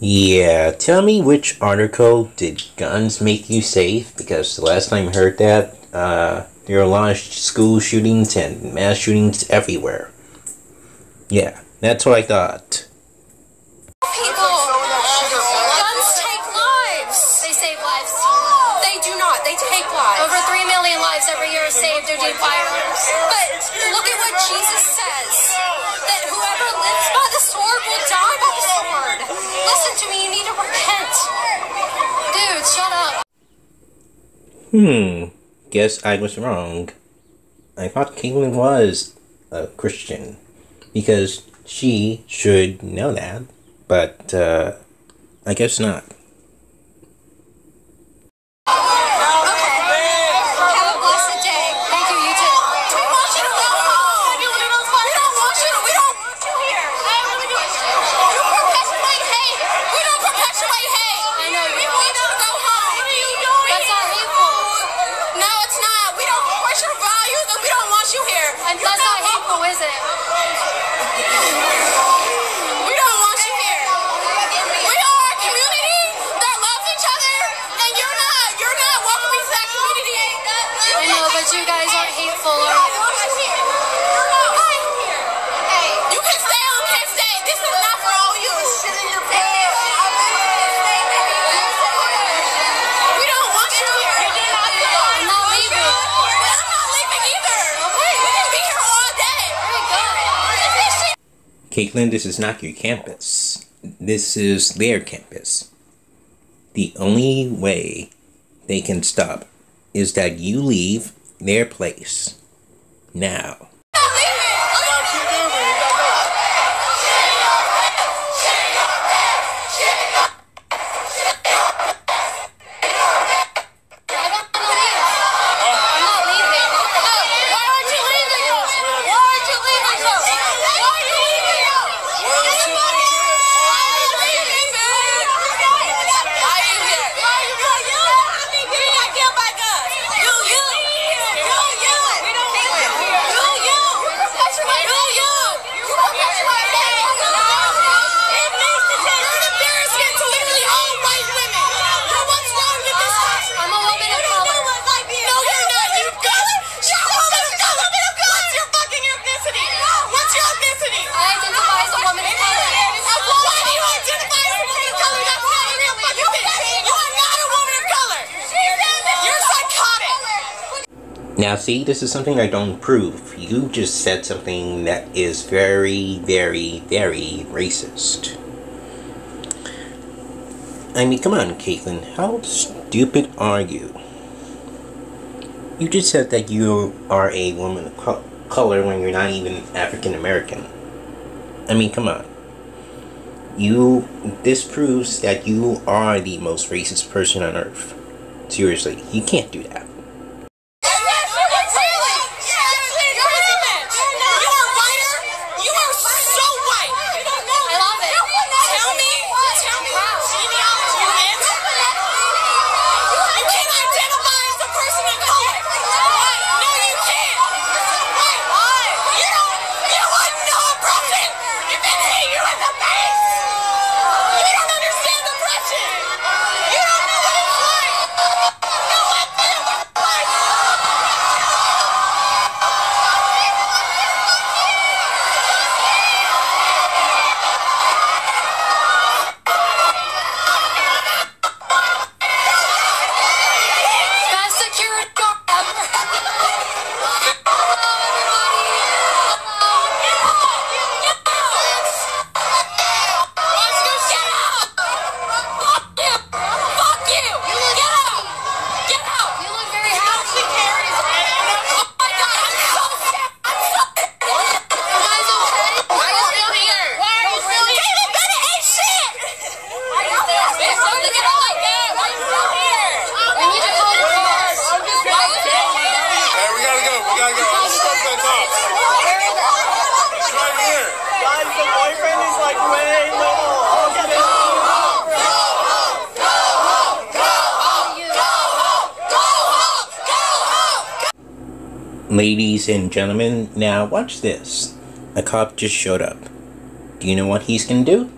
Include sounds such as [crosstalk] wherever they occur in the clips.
Yeah, tell me which article did guns make you safe? Because the last time I heard that, uh, there are a lot of school shootings and mass shootings everywhere. Yeah, that's what I thought. People, guns take lives. They save lives. They do not. They take lives. Over 3 million lives every year are saved due to firearms. to me. You need to repent. Dude, shut up. Hmm. Guess I was wrong. I thought Kaitlin was a Christian. Because she should know that. But, uh, I guess not. Kaitlin, this is not your campus. This is their campus. The only way they can stop is that you leave their place now. Now see, this is something I don't approve. You just said something that is very, very, very racist. I mean, come on, Kaitlin. How stupid are you? You just said that you are a woman of color when you're not even African American. I mean, come on. You. This proves that you are the most racist person on earth. Seriously, you can't do that. Gotta go. Top. It's right here. Guys, the boyfriend is like way. Ladies and gentlemen, now watch this. A cop just showed up. Do you know what he's gonna do?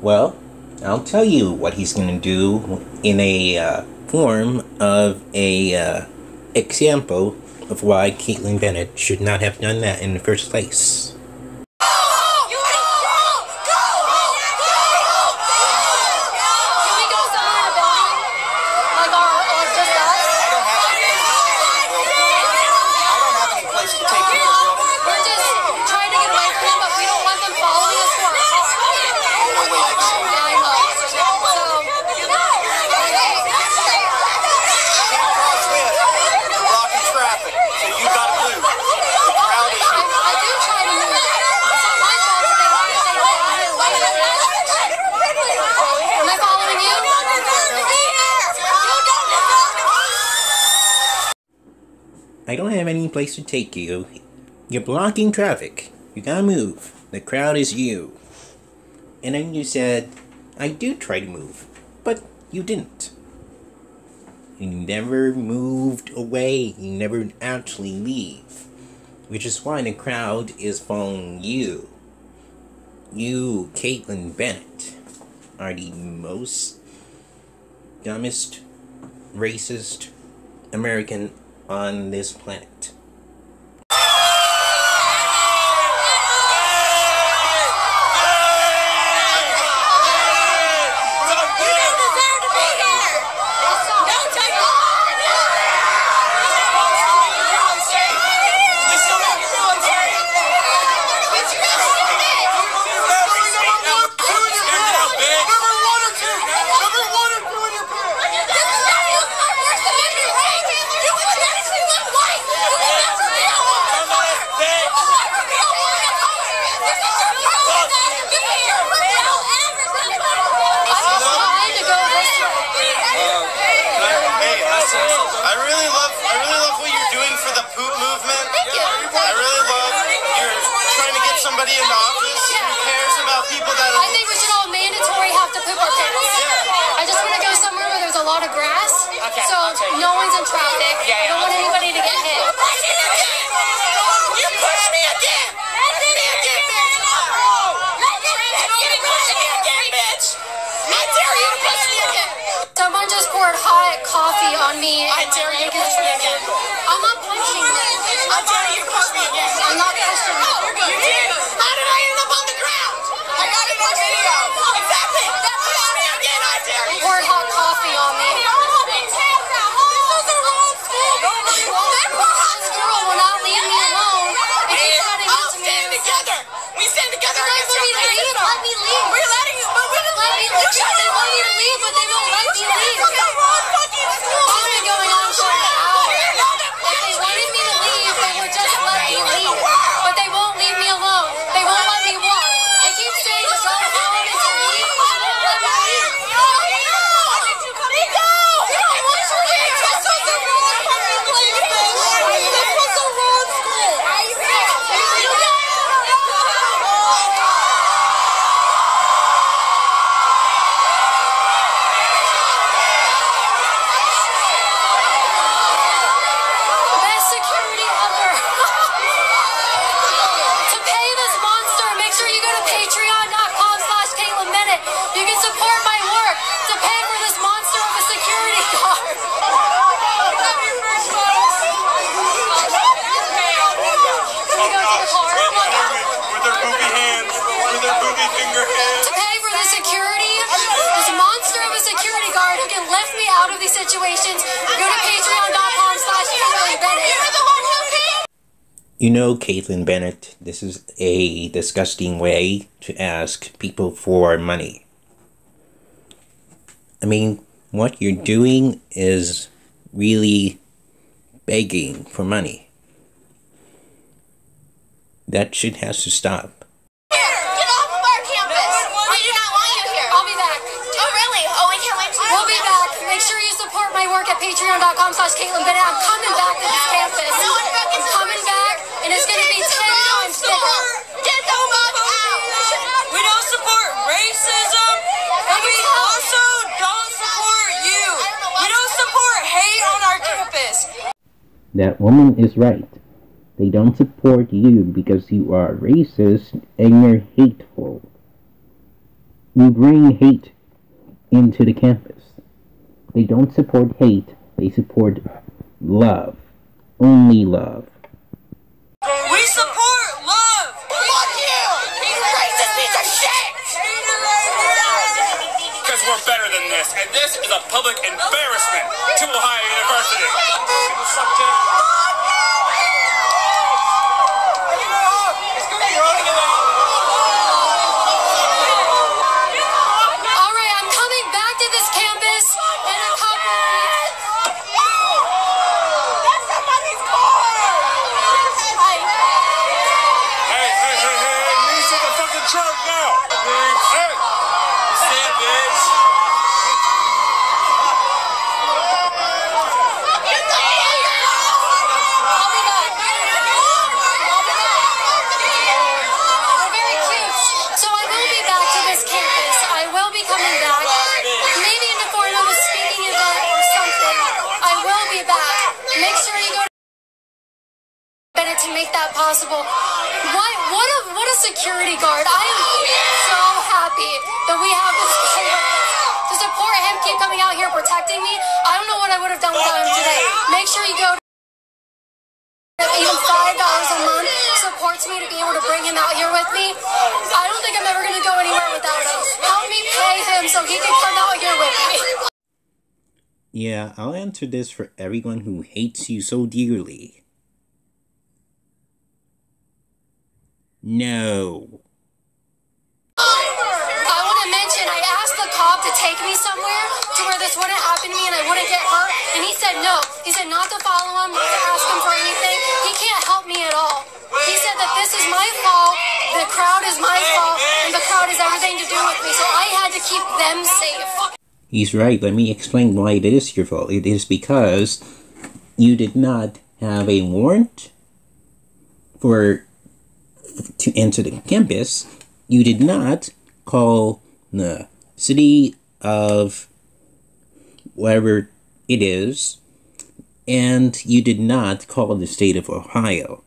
Well, I'll tell you what he's gonna do in a uh, form of a uh, example of why Kaitlin Bennett should not have done that in the first place. I don't have any place to take you. You're blocking traffic. You gotta move. The crowd is you. And then you said, I do try to move, but you didn't. You never moved away. You never actually leave. Which is why the crowd is following you. You, Kaitlin Bennett, are the most dumbest, racist American on this planet. somebody in office who cares about people that I think we should all mandatory have to poop our pants. Yeah. I just want to go somewhere where there's a lot of grass, okay, so no one's in traffic. Yeah, I don't want anybody to get hit. You push me again! Push me again! Push me again, bitch! I dare you to push me again! Someone just me out of these situations, go to patreon.com slash You know, Kaitlin Bennett, this is a disgusting way to ask people for money. I mean, what you're doing is really begging for money. That shit has to stop. that woman is right. They don't support you because you are racist and you're hateful. You bring hate into the campus. They don't support hate, they support love. Only love. That we have this. [laughs] To support him, keep coming out here protecting me. I don't know what I would have done without him today. Make sure you go to even five dollars a month supports me to be able to bring him out here with me. I don't think I'm ever gonna go anywhere without him. Help me pay him so he can come out here with me. Yeah, I'll answer this for everyone who hates you so dearly. No. I want to mention I asked the cop to take me somewhere to where this wouldn't happen to me and I wouldn't get hurt, and he said no. He said not to follow him, not to ask him for anything. He can't help me at all. He said that this is my fault, the crowd is my fault, and the crowd has everything to do with me, so I had to keep them safe. He's right. Let me explain why it is your fault. It is because you did not have a warrant for to enter the campus. You did not call the city of whatever it is, and you did not call the state of Ohio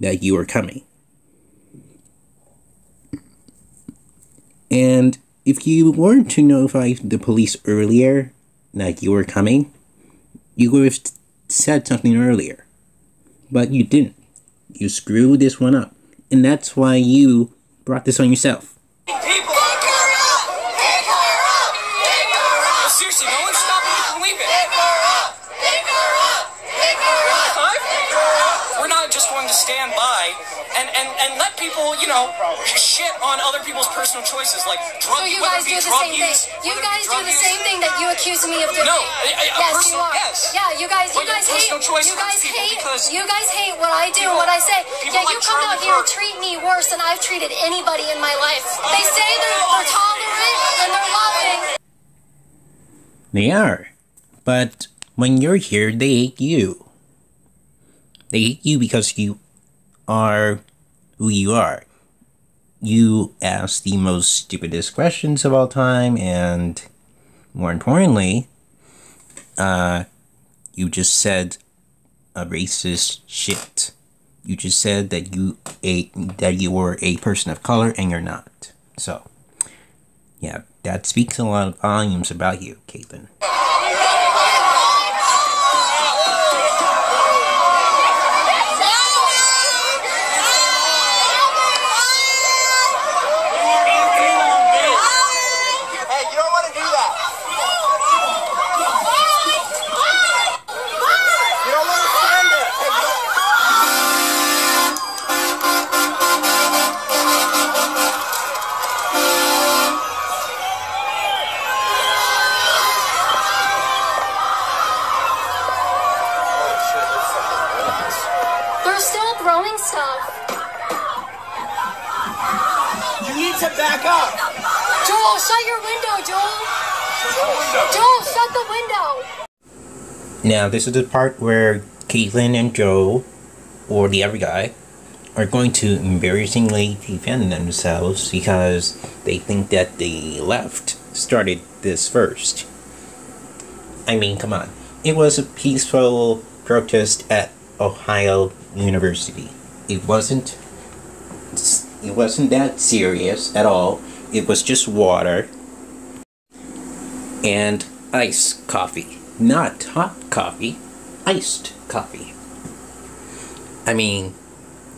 that you were coming. And if you weren't to notify the police earlier that you were coming, you would have said something earlier. But you didn't. You screwed this one up. And that's why you brought this on yourself. People. People, you know, shit on other people's personal choices, like drug, So you guys do the drug same thing. You whether it be guys do the use. same thing that you accuse me of doing. No, a- a- a yes, personal- you are. yes. Yeah, you guys, you guys hate. You guys hate. You guys hate what I do and people- what I say. people Yeah, you like come out here and treat me worse than I've treated anybody in my life. They oh, say they're, oh, oh. they're tolerant and they're loving. They are. But when you're here, they hate you. They hate you because you are who you are. You ask the most stupidest questions of all time, and more importantly, uh, you just said a racist shit. You just said that you a that you were a person of color, and you're not. So, yeah, that speaks a lot of volumes about you, Kaitlin. Now, this is the part where Kaitlin and Joe, or the other guy, are going to embarrassingly defend themselves because they think that the left started this first. I mean, come on. It was a peaceful protest at Ohio university. It wasn't. It wasn't that serious at all. It was just water and iced coffee, not hot coffee, iced coffee. I mean,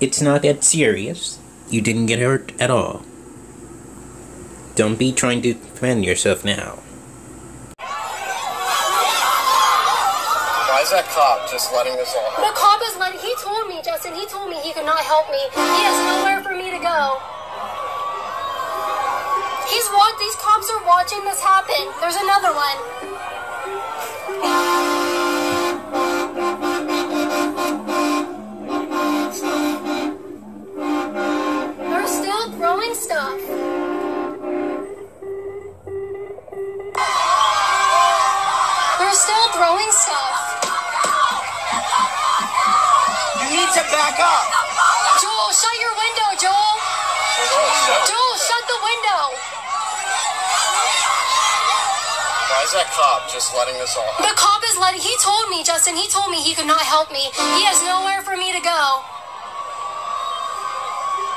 it's not that serious. You didn't get hurt at all. Don't be trying to defend yourself now. Why is that cop just letting this all happen? The cop is letting. He told me, Justin. He told me he could not help me. He has nowhere for me to go. He's watch. These cops are watching this happen. There's another one. They're that cop just letting this all happen? The cop is letting. He told me, Justin. He told me he could not help me. He has nowhere for me to go.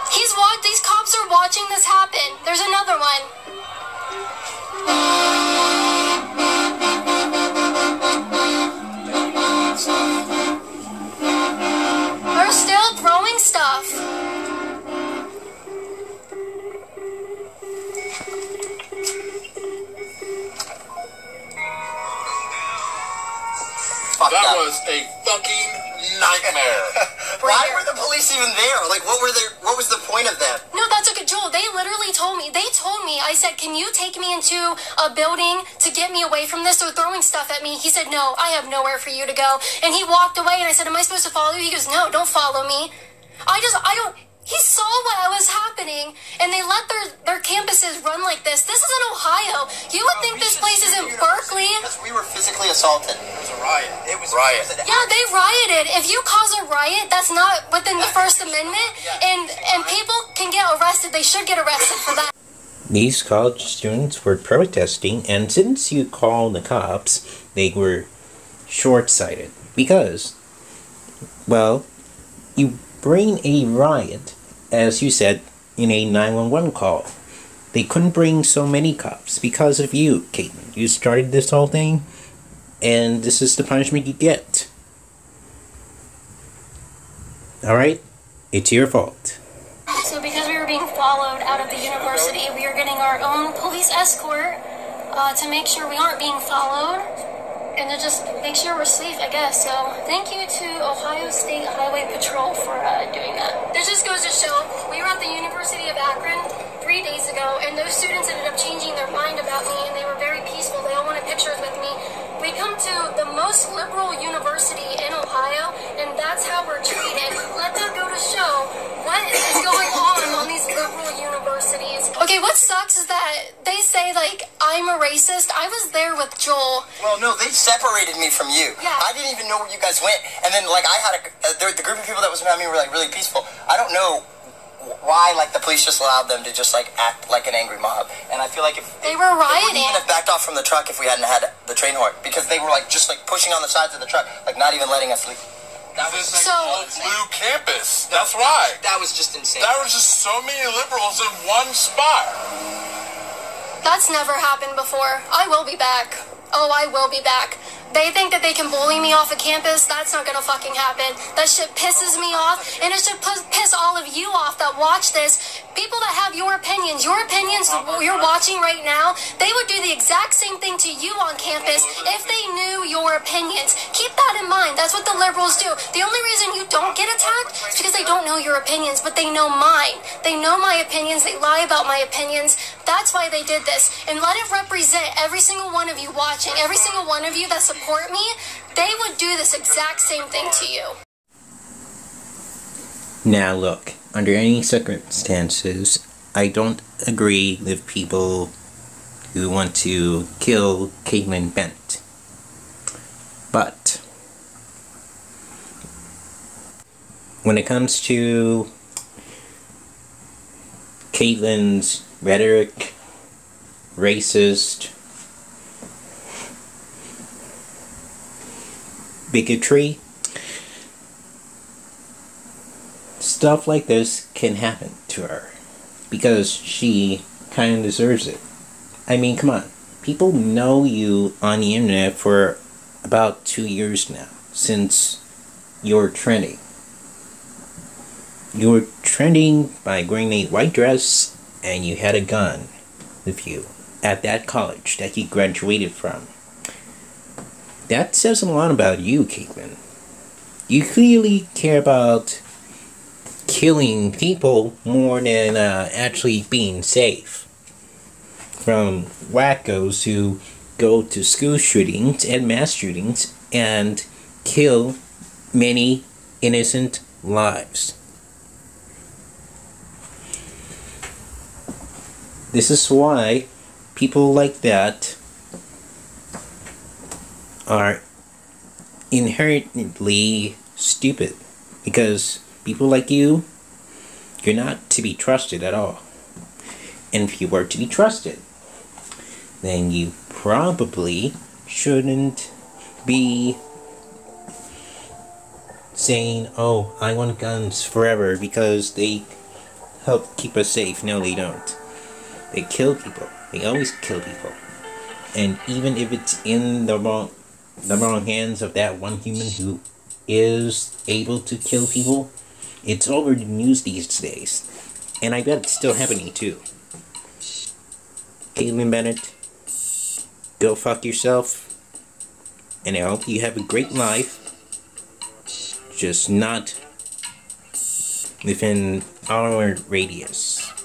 He's watch. These cops are watching this happen. There's another one. Fucking nightmare. [laughs] Why were the police even there? Like, what were their? What was the point of them? No, that's okay, Joel. They literally told me. They told me. I said, "Can you take me into a building to get me away from this?" They're throwing stuff at me. He said, "No, I have nowhere for you to go." And he walked away. And I said, "Am I supposed to follow you?" He goes, "No, don't follow me." I just, I don't. He saw what was happening, and they let their their campuses run like this. This is in Ohio. You would think this place is in Berkeley. Because we were physically assaulted. It was a riot. It was Riot. It was Yeah, they rioted. If you cause a riot, that's not within the First Amendment, and and people can get arrested. They should get arrested for that. These college students were protesting, and since you called the cops, they were short sighted. Because, well, you bring a riot, as you said, in a 911 call. They couldn't bring so many cops because of you, Kaitlin. You started this whole thing, and this is the punishment you get. Alright? It's your fault. So because we were being followed out of the university, we are getting our own police escort uh, to make sure we aren't being followed and to just make sure we're safe, I guess. So thank you to Ohio State Highway Patrol for uh, doing that. This just goes to show we were at the University of Akron three days ago, and those students ended up changing their mind about me, and they were very peaceful. They all wanted pictures with me. We come to the most liberal university in Ohio, and that's how we're treated. Let that go to show what is going on on these liberal universities. Okay, what sucks is that they say, like, I'm a racist. I was there with Joel. Well, no, they separated me from you. Yeah. I didn't even know where you guys went. And then, like, I had a, uh, the, the group of people that was around me were, like, really peaceful. I don't know wh- why, like, the police just allowed them to just, like, act like an angry mob. And I feel like if... They were They rioting. wouldn't even have backed off from the truck if we hadn't had the train horn. Because they were, like, just, like, pushing on the sides of the truck. Like, not even letting us leave. That was, This So- all blue campus. That's right. that was just insane. There was just so many liberals in one spot. That's never happened before. I will be back. Oh, I will be back. They think that they can bully me off of campus. That's not gonna fucking happen. That shit pisses me off, and it should piss all of you off that watch this. People that have your opinions, your opinions you're watching right now, they would do the exact same thing to you on campus if they knew your opinions. Keep that in mind. That's what the liberals do. The only reason you don't get attacked is because they don't know your opinions, but they know mine. They know my opinions. They lie about my opinions. That's why they did this. And let it represent every single one of you watching, every single one of you that support me. They would do this exact same thing to you. Now, look, under any circumstances, I don't agree with people who want to kill Kaitlin Bent. But, when it comes to Kaitlin's rhetoric, racist, bigotry, stuff like this can happen to her because she kind of deserves it. I mean, come on. People know you on the internet for about two years now since you're trending. You were trending by wearing a white dress and you had a gun with you at that college that you graduated from. That says a lot about you, Kaitlin. You clearly care about killing people more than uh, actually being safe. From wackos who go to school shootings and mass shootings and kill many innocent lives. This is why people like that are inherently stupid. Because people like you, you're not to be trusted at all. And if you were to be trusted, then you probably shouldn't be saying, oh, I want guns forever because they help keep us safe. No, they don't. They kill people. They always kill people. And even if it's in the wrong the wrong hands of that one human who is able to kill people, it's over the news these days. And I bet it's still happening too. Kaitlin Bennett, go fuck yourself. And I hope you have a great life. Just not within our radius.